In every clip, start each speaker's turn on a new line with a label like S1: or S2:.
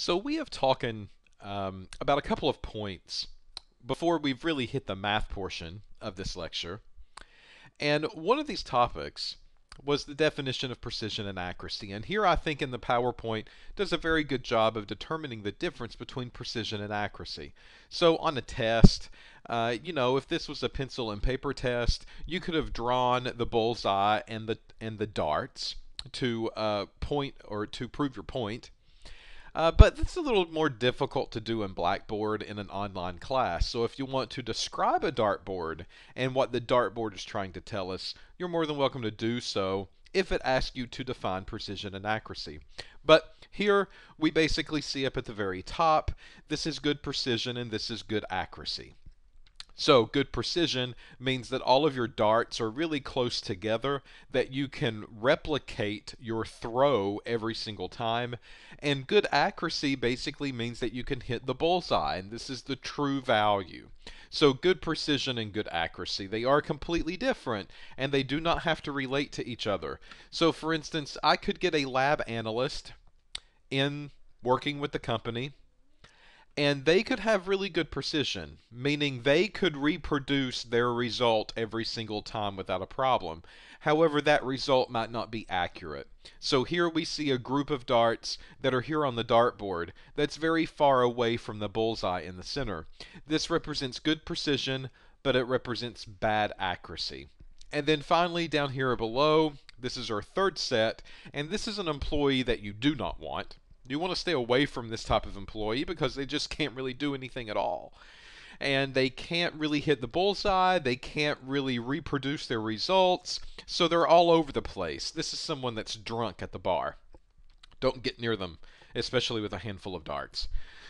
S1: So we have talking um, about a couple of points before we've really hit the math portion of this lecture. And one of these topics was the definition of precision and accuracy. And here I think in the PowerPoint does a very good job of determining the difference between precision and accuracy. So on a test, uh, you know, if this was a pencil and paper test, you could have drawn the bullseye and the and the darts to uh, point or to prove your point. Uh, but it's a little more difficult to do in Blackboard in an online class. So if you want to describe a dartboard and what the dartboard is trying to tell us, you're more than welcome to do so if it asks you to define precision and accuracy. But here we basically see up at the very top, this is good precision and this is good accuracy. So good precision means that all of your darts are really close together, that you can replicate your throw every single time. And good accuracy basically means that you can hit the bullseye, and this is the true value. So good precision and good accuracy, they are completely different, and they do not have to relate to each other. So for instance, I could get a lab analyst in working with the company and they could have really good precision, meaning they could reproduce their result every single time without a problem. However, that result might not be accurate. So here we see a group of darts that are here on the dartboard that's very far away from the bullseye in the center. This represents good precision, but it represents bad accuracy. And then finally, down here below, this is our third set, and this is an employee that you do not want. You want to stay away from this type of employee because they just can't really do anything at all. And they can't really hit the bullseye, they can't really reproduce their results, so they're all over the place. This is someone that's drunk at the bar. Don't get near them, especially with a handful of darts.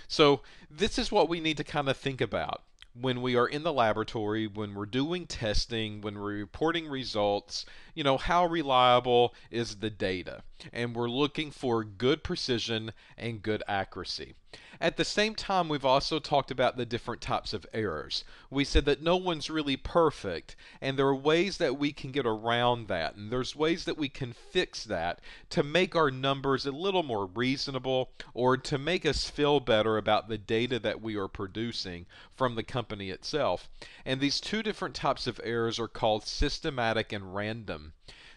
S1: So, this is what we need to kind of think about when we are in the laboratory, when we're doing testing, when we're reporting results, you know, how reliable is the data? And we're looking for good precision and good accuracy. At the same time, we've also talked about the different types of errors. We said that no one's really perfect, and there are ways that we can get around that, and there's ways that we can fix that to make our numbers a little more reasonable or to make us feel better about the data that we are producing from the company itself. And these two different types of errors are called systematic and random.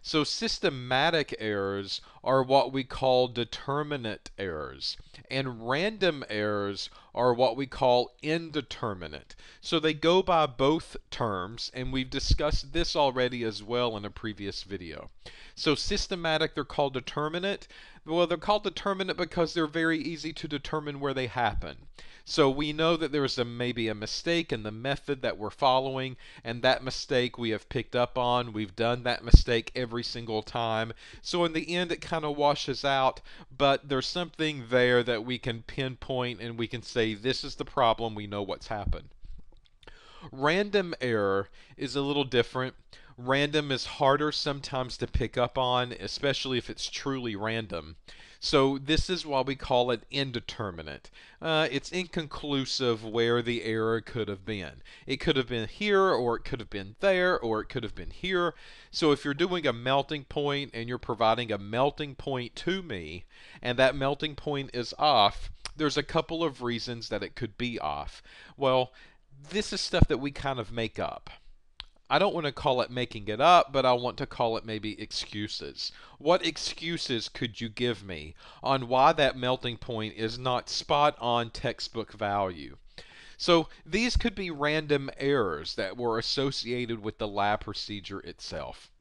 S1: So systematic errors are what we call determinate errors, and random errors are what we call indeterminate. So they go by both terms, and we've discussed this already as well in a previous video. So systematic, they're called determinate. Well, they're called determinate because they're very easy to determine where they happen. So we know that there's a, maybe a mistake in the method that we're following, and that mistake we have picked up on. We've done that mistake every single time. So in the end, it kind of washes out, but there's something there that we can pinpoint and we can say, this is the problem, we know what's happened. Random error is a little different. Random is harder sometimes to pick up on, especially if it's truly random. So this is why we call it indeterminate. Uh, it's inconclusive where the error could have been. It could have been here, or it could have been there, or it could have been here. So if you're doing a melting point and you're providing a melting point to me, and that melting point is off, there's a couple of reasons that it could be off. Well, this is stuff that we kind of make up. I don't want to call it making it up, but I want to call it maybe excuses. What excuses could you give me on why that melting point is not spot on textbook value? So these could be random errors that were associated with the lab procedure itself.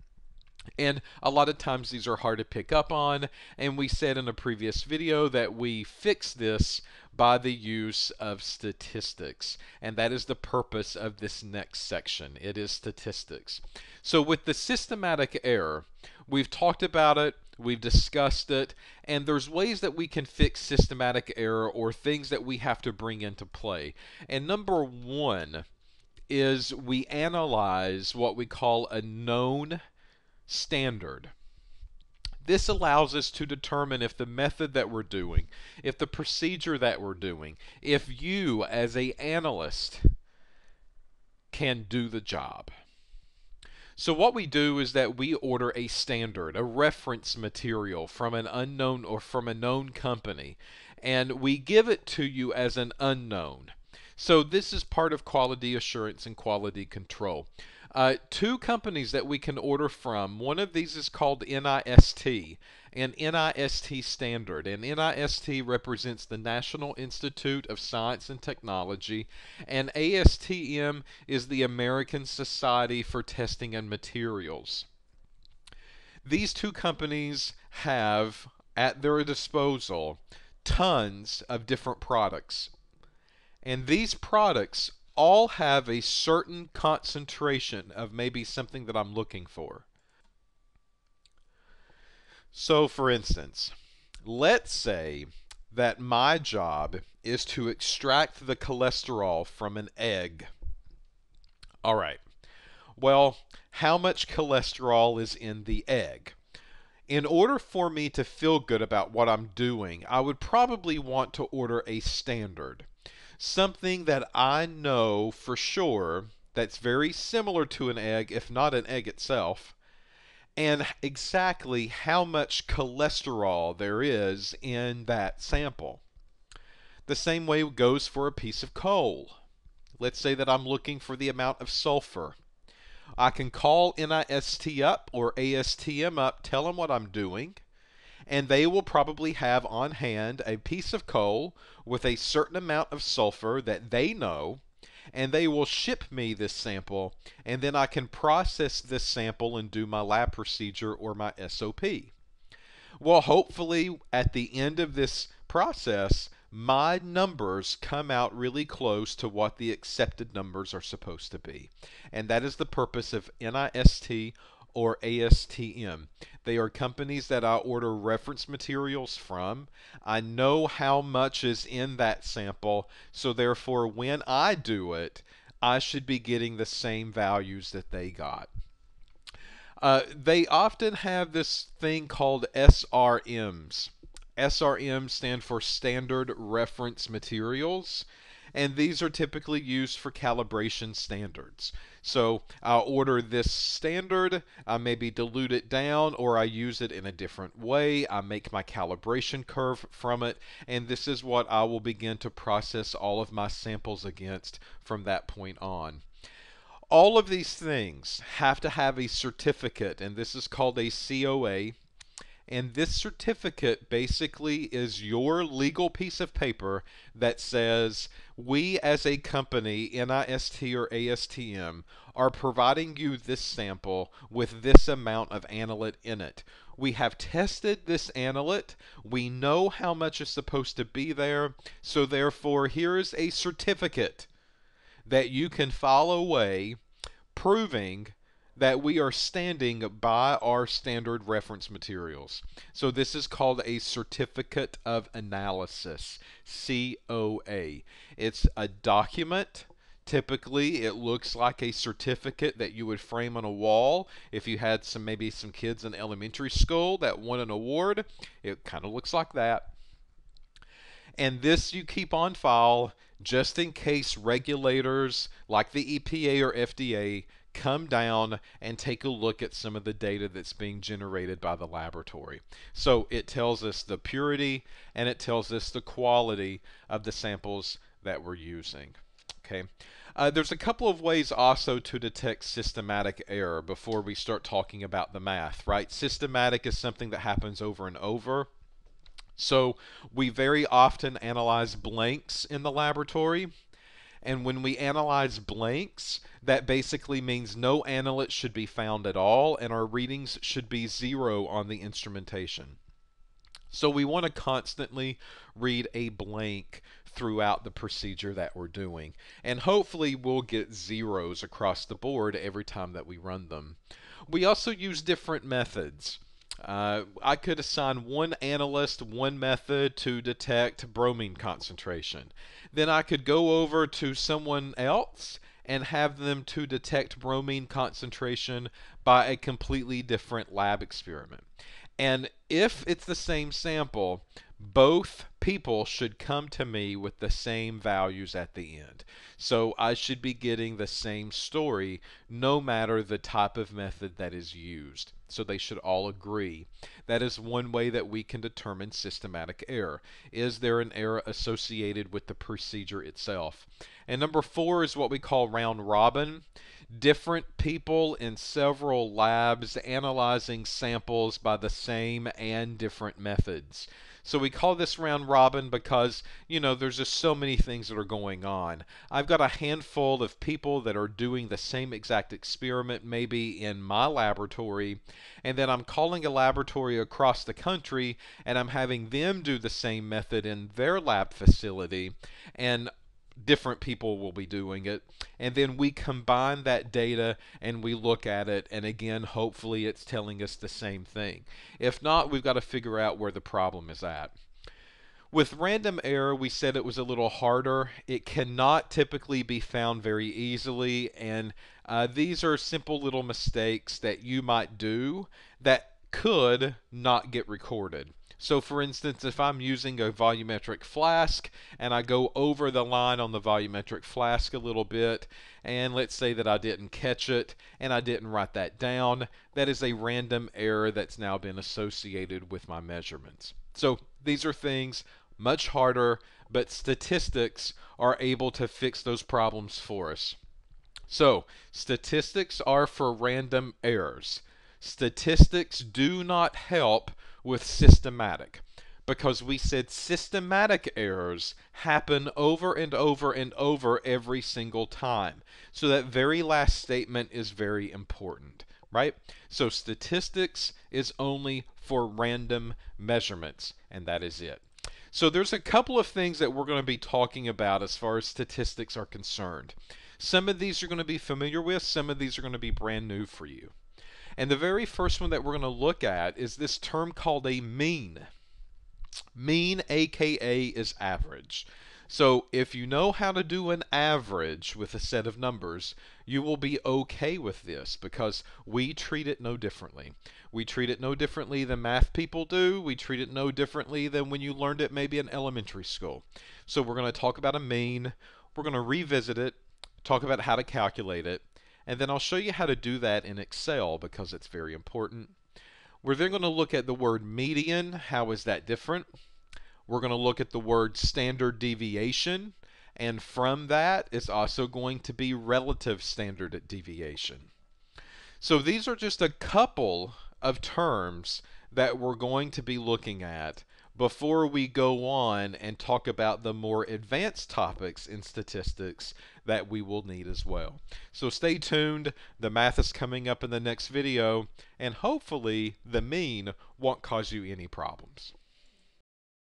S1: And a lot of times these are hard to pick up on, and we said in a previous video that we fix this by the use of statistics. And that is the purpose of this next section. It is statistics. So with the systematic error, we've talked about it, we've discussed it, and there's ways that we can fix systematic error or things that we have to bring into play. And number one is we analyze what we call a known standard. This allows us to determine if the method that we're doing, if the procedure that we're doing, if you as a analyst can do the job. So what we do is that we order a standard, a reference material from an unknown or from a known company. and we give it to you as an unknown. So this is part of quality assurance and quality control. Uh, two companies that we can order from. One of these is called NIST, an NIST standard. And NIST represents the National Institute of Science and Technology, and ASTM is the American Society for Testing and Materials. These two companies have at their disposal tons of different products. And these products all have a certain concentration of maybe something that I'm looking for. So, for instance, let's say that my job is to extract the cholesterol from an egg. All right. Well, how much cholesterol is in the egg? In order for me to feel good about what I'm doing, I would probably want to order a standard. Something that I know for sure that's very similar to an egg, if not an egg itself, and exactly how much cholesterol there is in that sample. The same way goes for a piece of coal. Let's say that I'm looking for the amount of sulfur. I can call NIST up or ASTM up, tell them what I'm doing, and they will probably have on hand a piece of coal with a certain amount of sulfur that they know and they will ship me this sample, and then I can process this sample and do my lab procedure or my SOP. Well, hopefully, at the end of this process, my numbers come out really close to what the accepted numbers are supposed to be. And that is the purpose of NIST or ASTM. They are companies that I order reference materials from. I know how much is in that sample, so therefore, when I do it, I should be getting the same values that they got. Uh, they often have this thing called SRMs. SRMs stand for Standard Reference Materials and these are typically used for calibration standards. So I'll order this standard, I maybe dilute it down, or I use it in a different way. I make my calibration curve from it, and this is what I will begin to process all of my samples against from that point on all of these things have to have a certificate, and this is called a COA. And this certificate basically is your legal piece of paper that says we as a company, NIST or ASTM, are providing you this sample with this amount of analyte in it. We have tested this analyte. We know how much is supposed to be there. So therefore, here is a certificate that you can file away proving that we are standing by our standard reference materials. So this is called a Certificate of Analysis, COA. It's a document. Typically, it looks like a certificate that you would frame on a wall. If you had some maybe some kids in elementary school that won an award, it kind of looks like that. And this you keep on file just in case regulators like the EPA or FDA come down and take a look at some of the data that's being generated by the laboratory. So it tells us the purity and it tells us the quality of the samples that we're using. Okay. Uh, there's a couple of ways also to detect systematic error before we start talking about the math, right? Systematic is something that happens over and over. So we very often analyze blanks in the laboratory. And when we analyze blanks, that basically means no analyte should be found at all, and our readings should be zero on the instrumentation. So we want to constantly read a blank throughout the procedure that we're doing. And hopefully we'll get zeros across the board every time that we run them. We also use different methods. Uh, I could assign one analyst one method to detect bromine concentration. Then I could go over to someone else and have them to detect bromine concentration by a completely different lab experiment. And if it's the same sample, both people should come to me with the same values at the end. So I should be getting the same story no matter the type of method that is used. So they should all agree. That is one way that we can determine systematic error. Is there an error associated with the procedure itself? And number four is what we call round robin different people in several labs analyzing samples by the same and different methods. So we call this round robin because, you know, there's just so many things that are going on. I've got a handful of people that are doing the same exact experiment, maybe in my laboratory, and then I'm calling a laboratory across the country and I'm having them do the same method in their lab facility. And different people will be doing it. And then we combine that data and we look at it, and again, hopefully, it's telling us the same thing. If not, we've got to figure out where the problem is at. With random error, we said it was a little harder. It cannot typically be found very easily, and uh, these are simple little mistakes that you might do that could not get recorded. So for instance, if I'm using a volumetric flask and I go over the line on the volumetric flask a little bit, and let's say that I didn't catch it and I didn't write that down, that is a random error that's now been associated with my measurements. So these are things much harder, but statistics are able to fix those problems for us. So statistics are for random errors. Statistics do not help with systematic because we said systematic errors happen over and over and over every single time. So that very last statement is very important, right? So statistics is only for random measurements, and that is it. So there's a couple of things that we're going to be talking about as far as statistics are concerned. Some of these you're going to be familiar with, some of these are going to be brand new for you. And the very first one that we're going to look at is this term called a mean. Mean, aka, is average. So if you know how to do an average with a set of numbers, you will be okay with this because we treat it no differently. We treat it no differently than math people do. We treat it no differently than when you learned it maybe in elementary school. So we're going to talk about a mean. We're going to revisit it, talk about how to calculate it, and then I'll show you how to do that in Excel because it's very important. We're then going to look at the word median. How is that different? We're going to look at the word standard deviation. And from that, it's also going to be relative standard deviation. So these are just a couple of terms that we're going to be looking at before we go on and talk about the more advanced topics in statistics that we will need as well. So stay tuned. The math is coming up in the next video, and hopefully the mean won't cause you any problems.